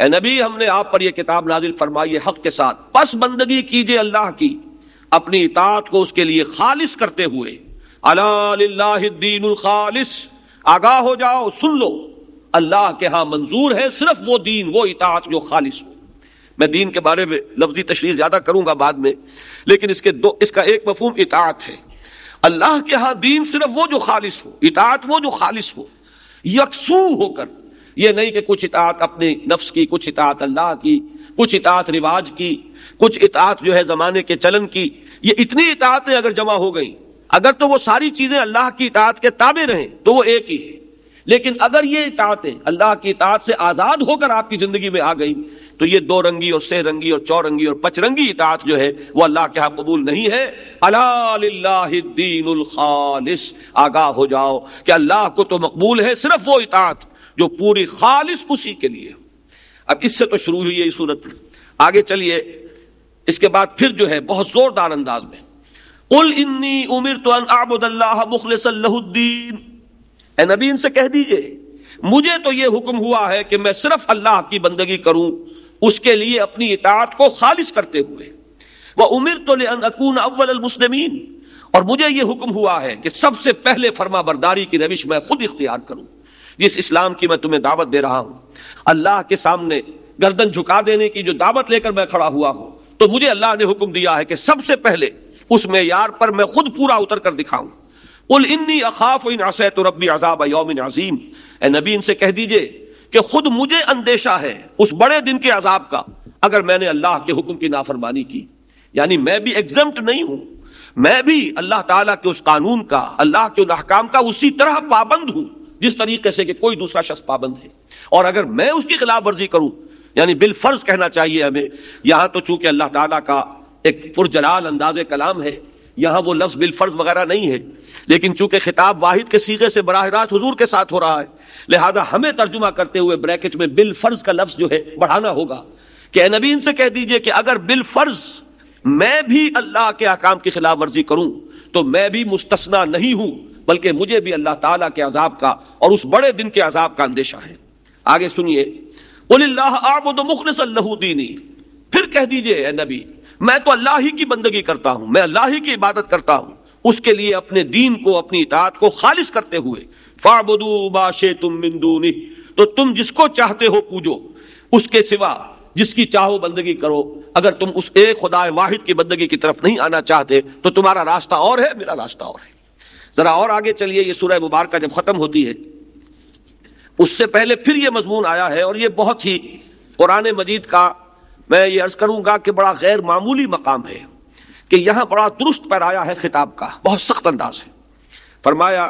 नबी, हमने आप पर यह किताब नाजिल फरमाई है हक के साथ। बस बंदगी कीजिए अल्लाह की। अपनी इतात को उसके लिए खालिस करते हुए। अलादीन आगाह हो जाओ, सुन लो। अल्लाह के यहाँ मंजूर है, सिर्फ़ वो दीन, वो इतात जो खालिस हो। मैं दीन के बारे में लफ्जी तशरी ज़्यादा करूँगा बाद में, लेकिन इसके दो, इसका एक मफहूम इतात है। अल्लाह के यहाँ दीन सिर्फ़ वो जो खालिस हो इतात वो जो खालिस हो। यकसू होकर यह नहीं कि कुछ इतात अपने नफ्स की, कुछ इतात अल्लाह की, कुछ इतात रिवाज की, कुछ इतात जो है जमाने के चलन की। ये इतनी इतातें अगर जमा हो गई, अगर तो वो सारी चीज़ें अल्लाह की इतात के ताबे रहें तो वो एक ही है। लेकिन अगर ये इतातें अल्लाह की इतात से आज़ाद होकर आपकी ज़िंदगी में आ गई तो ये दो रंगी और से रंगी और चौरंगी और पचरंगी इतात जो है, वो अल्लाह के यहाँ कबूल नहीं है। अलादीन खालिस। आगाह हो जाओ कि अल्लाह को तो मकबूल है सिर्फ़ वो इतात जो पूरी खालिश उसी के लिए अब इससे तो शुरू हुई है सूरत। आगे चलिए। इसके बाद फिर जो है, बहुत जोरदार अंदाज में। कुल इन्नी उमिर तो अबुदल्लाह मुखलसल्लुद्दीन नबी, इनसे कह दीजिए, मुझे तो यह हुक्म हुआ है कि मैं सिर्फ़ अल्लाह की बंदगी करूँ, उसके लिए अपनी इतात को खालिश करते हुए। वह उमिर तो अकून अव्वल मुस्लिमीन। और मुझे यह हुक्म हुआ है कि सबसे पहले फर्मा बरदारी की रविश मैं खुद इख्तियार करूँ। जिस इस्लाम की मैं तुम्हें दावत दे रहा हूँ। अल्लाह के सामने गर्दन झुका देने की जो दावत लेकर मैं खड़ा हुआ हूँ तो मुझे अल्लाह ने हुक्म दिया है कि सबसे पहले उस मैार पर मैं खुद पूरा उतर कर दिखाऊँ। उल इन्नी अखाफ इन रबी अजाब यौमिन अजीम। ए नबी, इनसे कह दीजिए कि खुद मुझे अंदेशा है उस बड़े दिन के अजाब का, अगर मैंने अल्लाह के हुक्म की नाफरमानी की। यानी मैं भी एग्जम्प्ट नहीं हूँ, मैं भी अल्लाह ताला के उस कानून का, अल्लाह के उन अहकाम का उसी तरह पाबंद हूँ। जिस तरीके से कि कोई दूसरा शख्स पाबंद है। और अगर मैं उसकी खिलाफ वर्जी करूँ, यानी बिल फ़र्ज़ कहना चाहिए हमें, यहाँ तो चूँकि अल्लाह ताला का एक पुरजलाल अंदाज कलाम है, यहाँ वो लफ्ज बिल फ़र्ज़ वगैरह नहीं है। लेकिन चूँकि खिताब वाहिद के सीगे से बराह रात हजूर के साथ हो रहा है, लिहाजा हमें तर्जुमा करते हुए ब्रैकेट में बिल फ़र्ज़ का लफ्ज जो है बढ़ाना होगा। कि नबी इनसे कह दीजिए कि अगर बिल फ़र्ज़ मैं भी अल्लाह के अकाम की खिलाफ वर्जी करूँ तो मैं भी मुस्तना नहीं हूँ। बल्कि मुझे भी अल्लाह ताला के अजाब का और उस बड़े दिन के अजाब का अंदेशा है। आगे सुनिए दीनी। फिर कह दीजिए नबी, मैं तो अल्लाह ही की बंदगी करता हूँ, मैं अल्लाह ही की इबादत करता हूँ। उसके लिए अपने दीन को, अपनी इतात को खालिश करते हुए, फाबदू बाशे तो तुम जिसको चाहते हो पूजो, उसके सिवा जिसकी चाहो बंदगी करो। अगर तुम उस एक खुदा वाहिद की बंदगी की तरफ़ नहीं आना चाहते तो तुम्हारा रास्ता और है, मेरा रास्ता और है। जरा और आगे चलिए, ये सूरह मुबारक जब खत्म होती है, उससे पहले फिर ये मजमून आया है और ये बहुत ही कुरान मजीद का मैं ये अर्ज़ करूँगा कि बड़ा गैर मामूली मकाम है कि यहाँ बड़ा दुरुस्त पर आया है खिताब का, बहुत सख्त अंदाज है। फरमाया,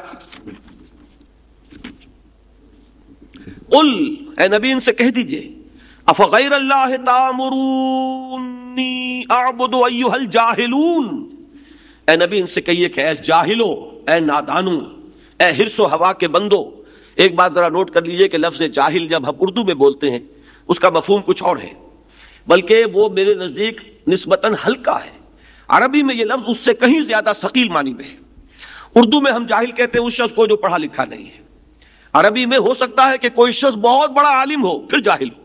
उल, ए नबी, इनसे कह दीजिए अफ़ैर अल्लाह जाहिलून? ए नबी, इनसे कहिए कि जाहिलो, ए नादानू, ए हिरसो हवा के बंदो, एक बात जरा नोट कर लीजिए कि लफ्ज जाहिल जब हम उर्दू में बोलते हैं, उसका मफहम कुछ और है। बल्कि वो मेरे नज़दीक नस्बता हल्का है। अरबी में ये लफ्ज उससे कहीं ज़्यादा शकील मानी में है। उर्दू में हम जाहिल कहते हैं, उस शख्स को जो पढ़ा लिखा नहीं है। अरबी में हो सकता है कि कोई शख्स बहुत बड़ा आलिम हो, फिर जाहिल हो।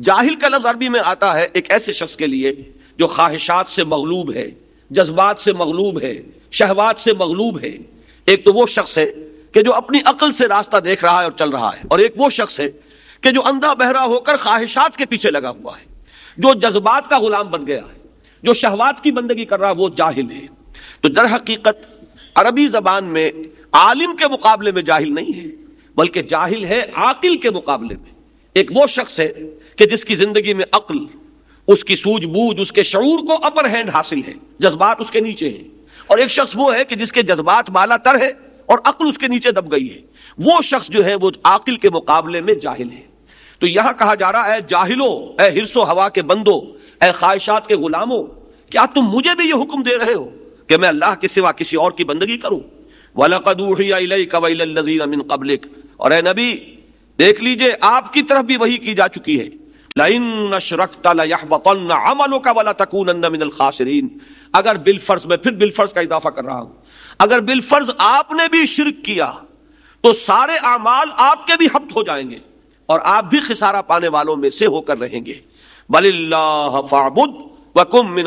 जाहिल का लफ्ज अरबी में आता है एक ऐसे शख्स के लिए जो ख्वाहिशात से मगलूब है जज्बात से मगलूब है, शहवात से मगलूब है। एक तो वो शख्स है कि जो अपनी अकल से रास्ता देख रहा है और चल रहा है, और एक वो शख्स है कि जो अंधा बहरा होकर ख्वाहिशात के पीछे लगा हुआ है, जो जज्बात का गुलाम बन गया है, जो शहवात की बंदगी कर रहा है, वो जाहिल है। तो दर हकीकत अरबी जबान में आलिम के मुकाबले में जाहिल नहीं है, बल्कि जाहिल है आकिल के मुकाबले में। एक वो शख्स है कि जिसकी ज़िंदगी में अक्ल उसकी सूझबूझ, उसके शूर को अपर हैंड हासिल है, जज्बात उसके नीचे है। और एक शख्स वो है कि जिसके जज्बात माला तर है और अक्ल उसके नीचे दब गई है। वो शख्स जो है वो आकिल के मुकाबले में जाहिल है। तो यहाँ कहा जा रहा है, जाहिलो, ए हिरसो हवा के बंदो, ए ख्वाहिशात के गुलामों, क्या तुम मुझे भी ये हुक्म दे रहे हो कि मैं अल्लाह के सिवा किसी और की बंदगी करूँ? वलकदूहिन कबलिक। और ए नबी, देख लीजिए, आपकी तरफ़ भी वही की जा चुकी है। अगर बिल फ़र्ज़ में फिर बिल फ़र्ज़ का इजाफा कर रहा हूँ अगर बिल फ़र्ज़ आपने भी शिरक किया तो सारे अमाल आपके भी हफ्त हो जाएँगे और आप भी खिसारा पाने वालों में से होकर रहेंगे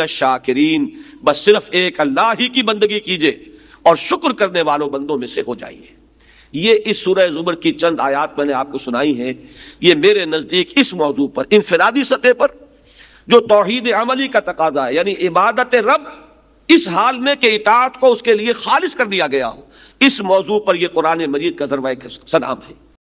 शाकिरीन बस सिर्फ़ एक अल्लाह ही की बंदगी कीजिए और शुक्र करने वालों बंदों में से हो जाइए ये इस सूरह जुमर की चंद आयात मैंने आपको सुनाई है। ये मेरे नज़दीक इस मौजू पर, इनफरादी सतह पर, जो तोहहीद अमली का तकाजा है, यानी इबादत रब, इस हाल में के इतात को उसके लिए खालिज कर दिया गया हो। इस मौजू पर यह कुरान मजीद का जरवा सदाम है।